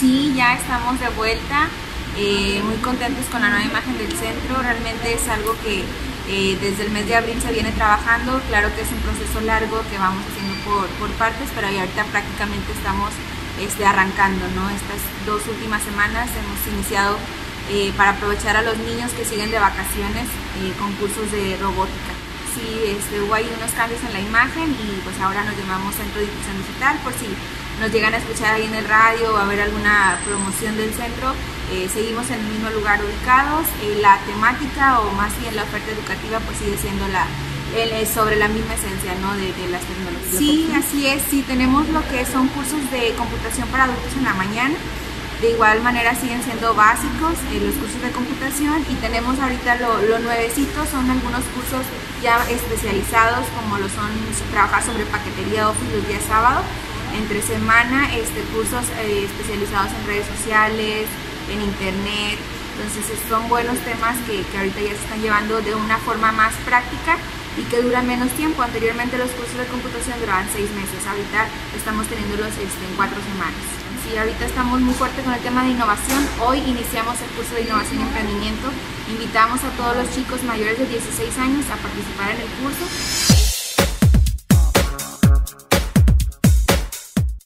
Sí, ya estamos de vuelta, eh, muy contentos con la nueva imagen del centro. Realmente es algo que eh, desde el mes de abril se viene trabajando. Claro que es un proceso largo que vamos haciendo por, partes, pero ahorita prácticamente estamos este, arrancando. ¿no? Estas dos últimas semanas hemos iniciado eh, para aprovechar a los niños que siguen de vacaciones concursos de robótica sí este, hubo ahí unos cambios en la imagen y pues ahora nos llamamos Centro de Difusión Digital por si nos llegan a escuchar ahí en el radio o a ver alguna promoción del centro. Eh, seguimos en el mismo lugar ubicados, eh, la temática o más bien la oferta educativa pues sigue siendo la, sobre la misma esencia ¿no? de, de las tecnologías. Sí, así es, sí, tenemos lo que son cursos de computación para adultos en la mañana, de igual manera siguen siendo básicos eh, los cursos de computación y tenemos ahorita lo, lo, nuevecito, son algunos cursos ya especializados como lo son trabajar sobre paquetería Office los días sábados entre semana este, cursos eh, especializados en redes sociales, en internet. Entonces son buenos temas que, que, ahorita ya se están llevando de una forma más práctica y que duran menos tiempo. Anteriormente los cursos de computación duraban seis meses, ahorita estamos teniéndolos este, en cuatro semanas. Sí, ahorita estamos muy fuertes con el tema de innovación. Hoy iniciamos el curso de innovación y emprendimiento. Invitamos a todos los chicos mayores de 16 años a participar en el curso